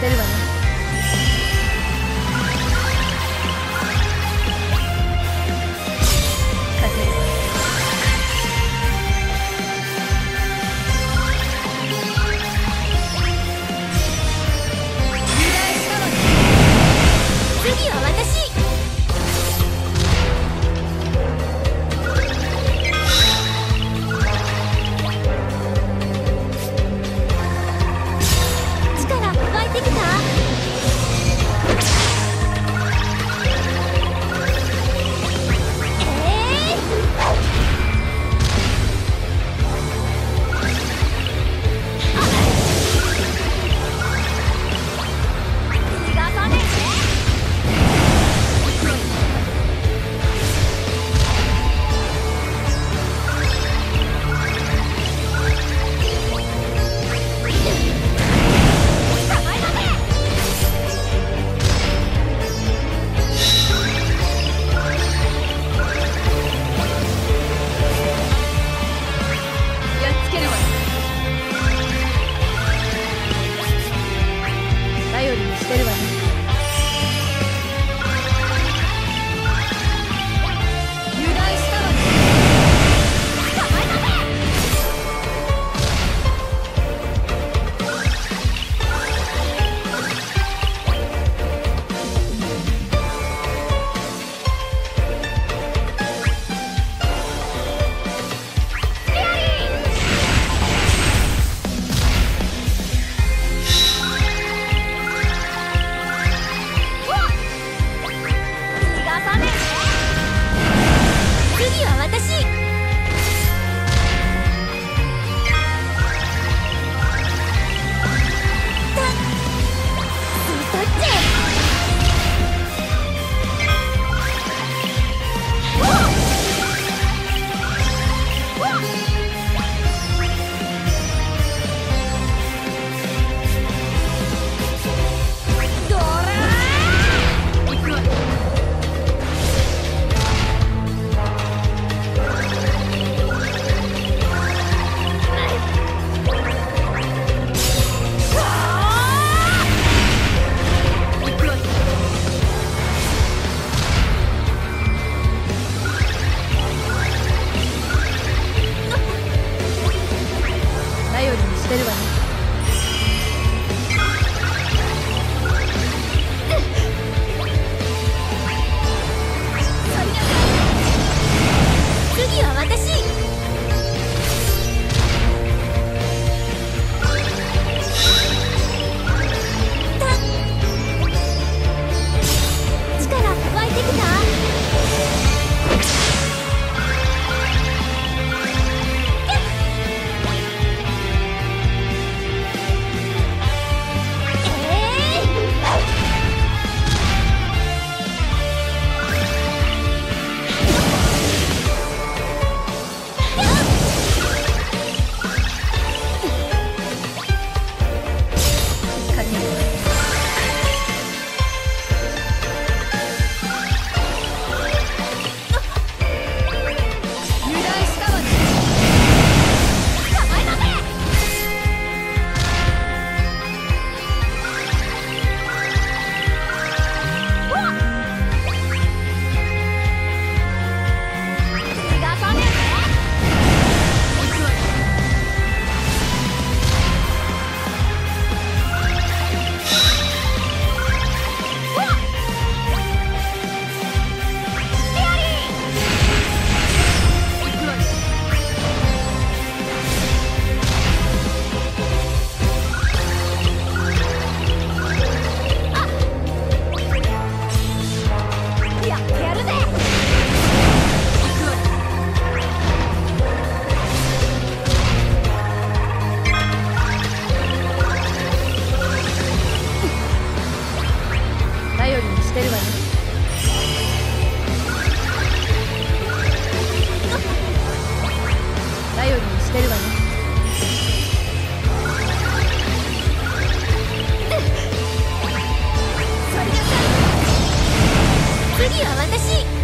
göster bana. してるわね。次は私。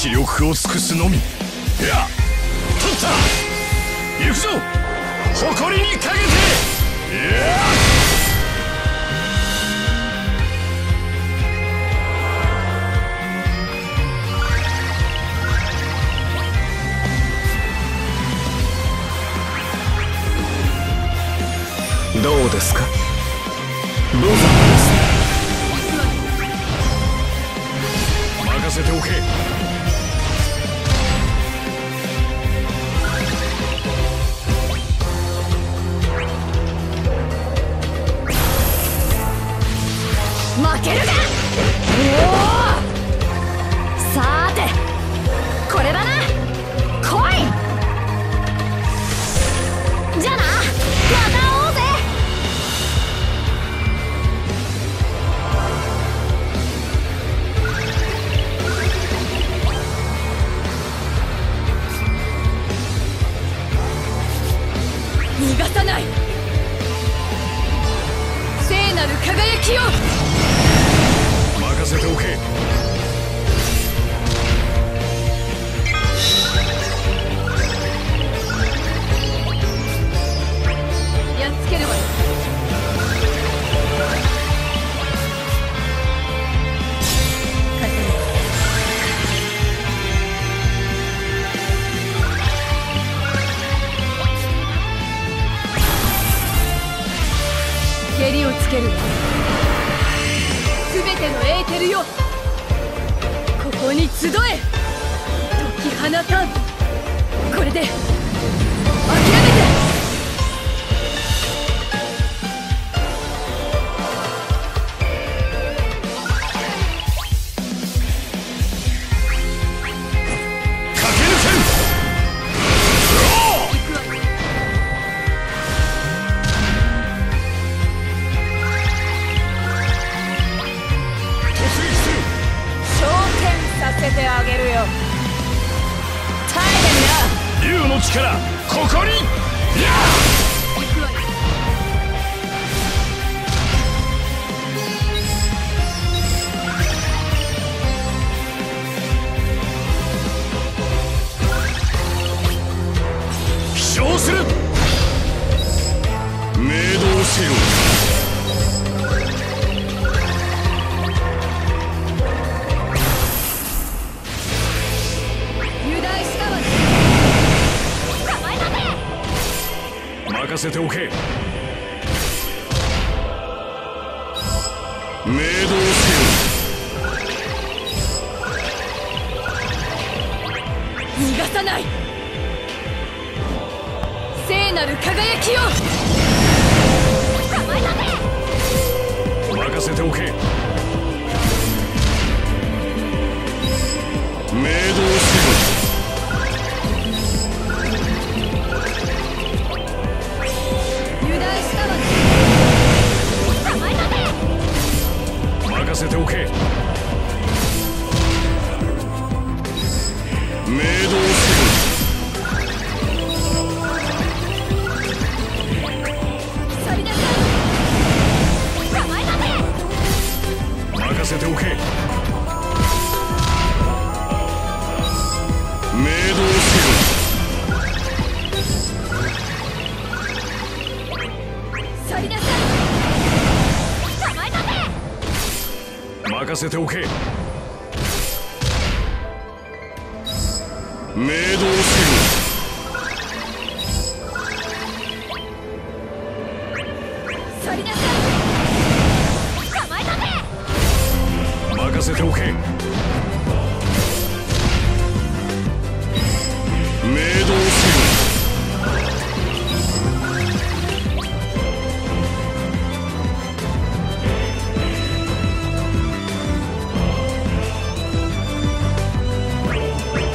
死力を尽くすのみ。や取った。行くぞ。誇りにかけて。任せておけ。けるか。ここに集え。解き放たん。これで。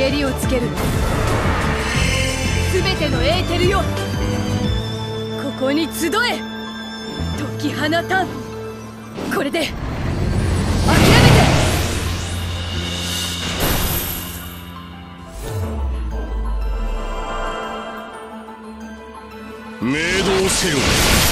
けりをつける。全てのエーテルよ。ここに集え。解き放たん。これで諦めて。明動せよ。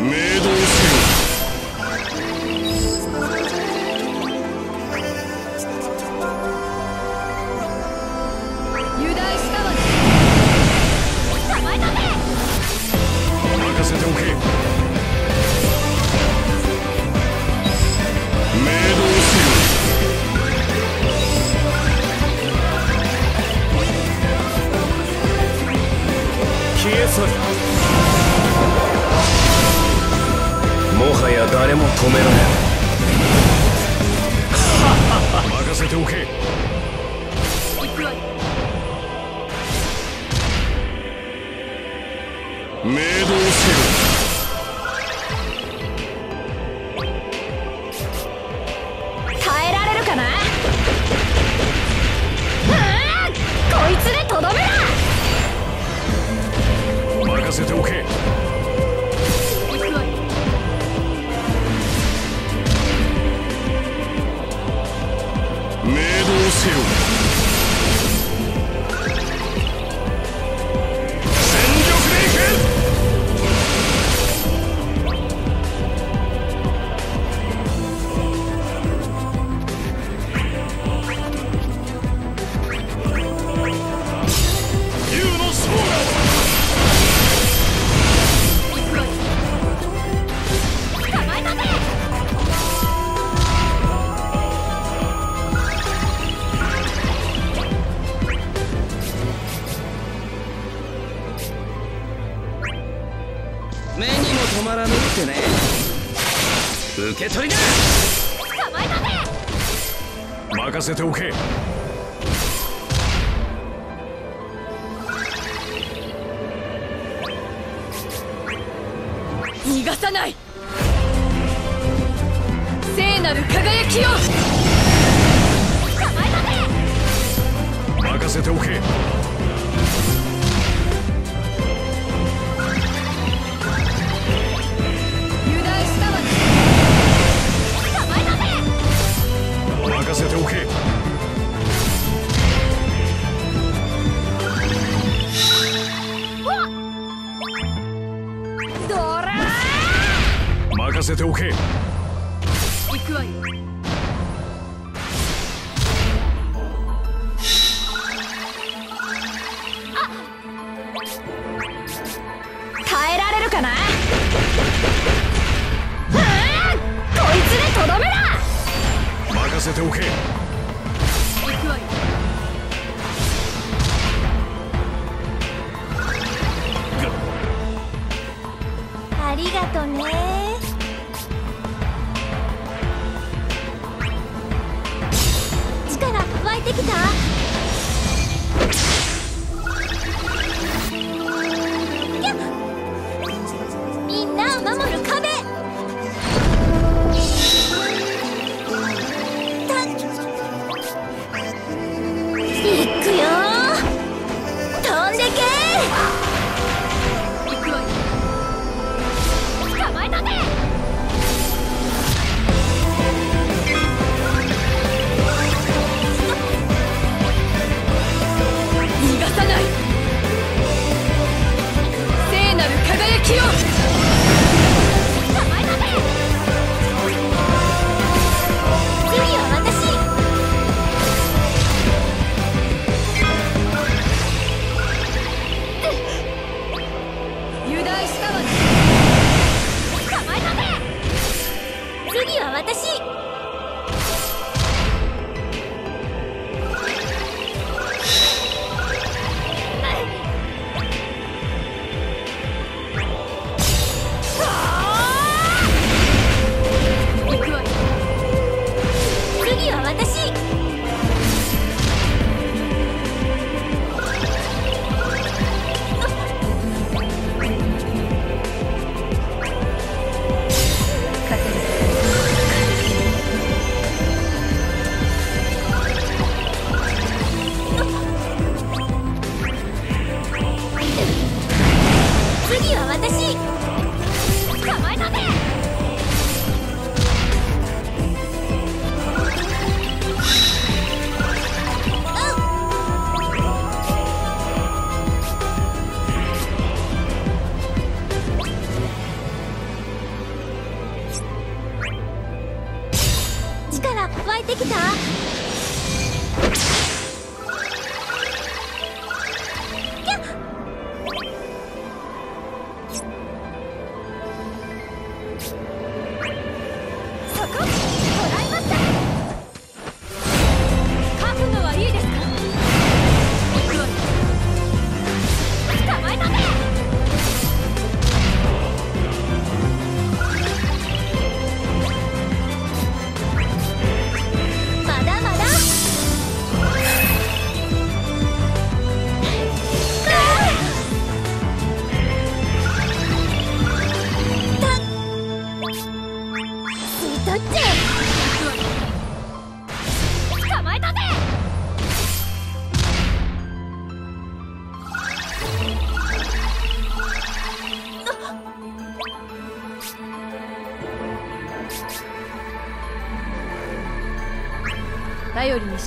明動り誰も止められ任せておけ。明動す任せておけ。逃がさない。聖なる輝きを。任せておけ。任せておけ。任せておけ。行くわよ。せておけ。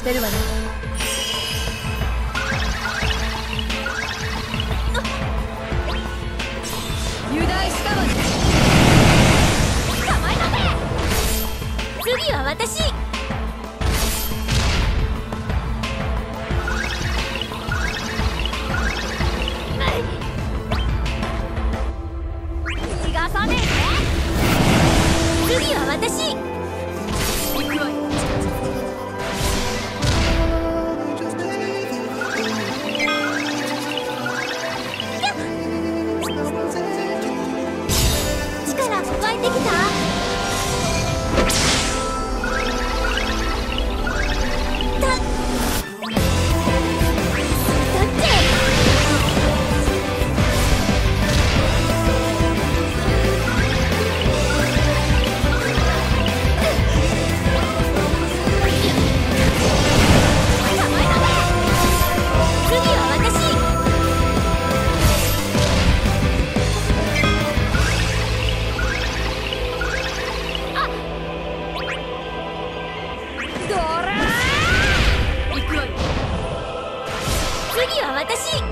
してるわ、ね、油断したわね。構ません。次は私。次は私。は私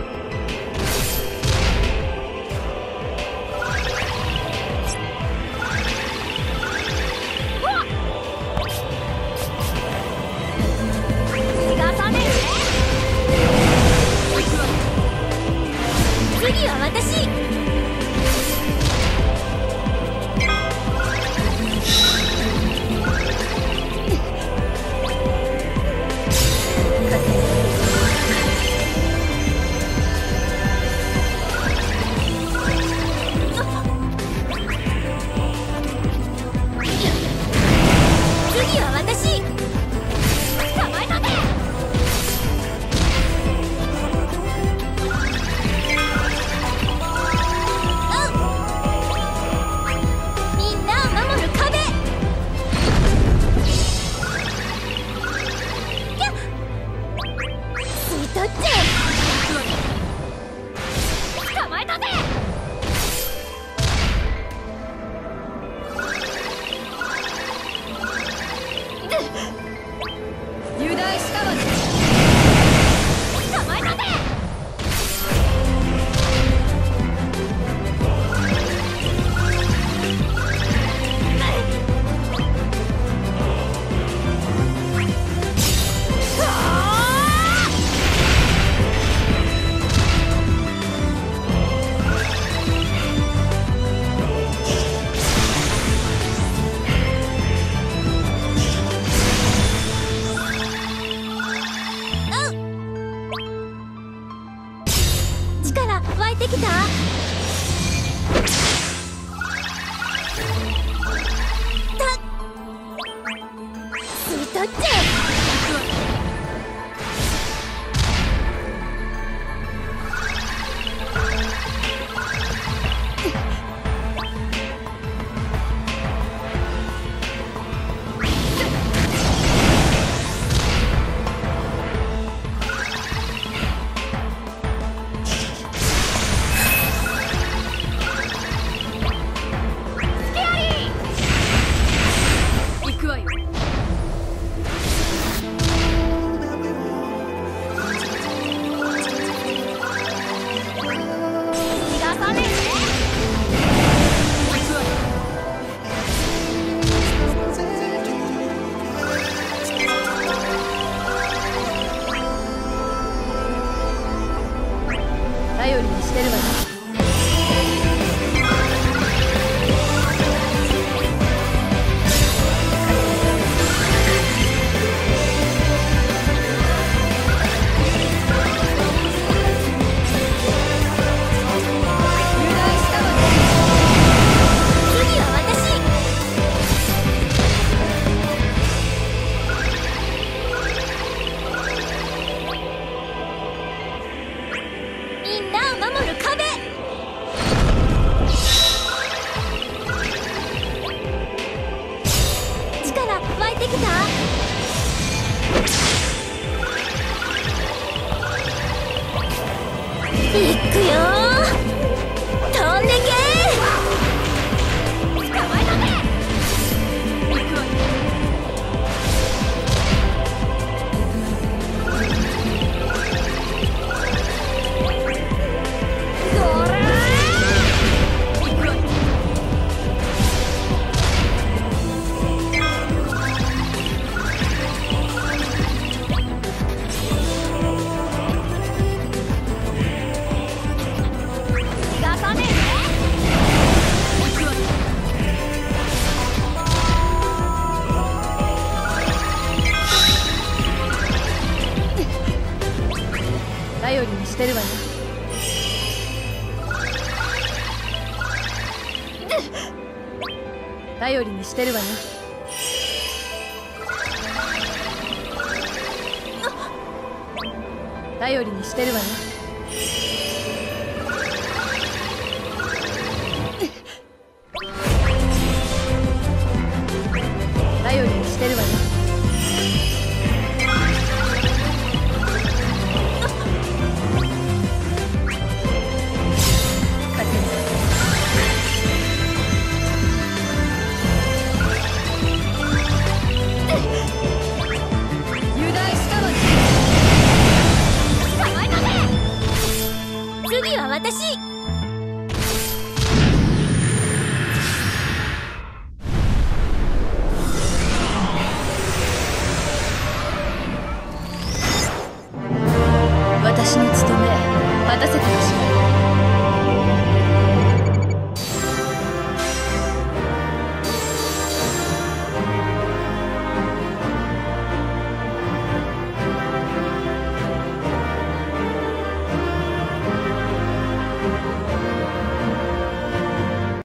தெருவணி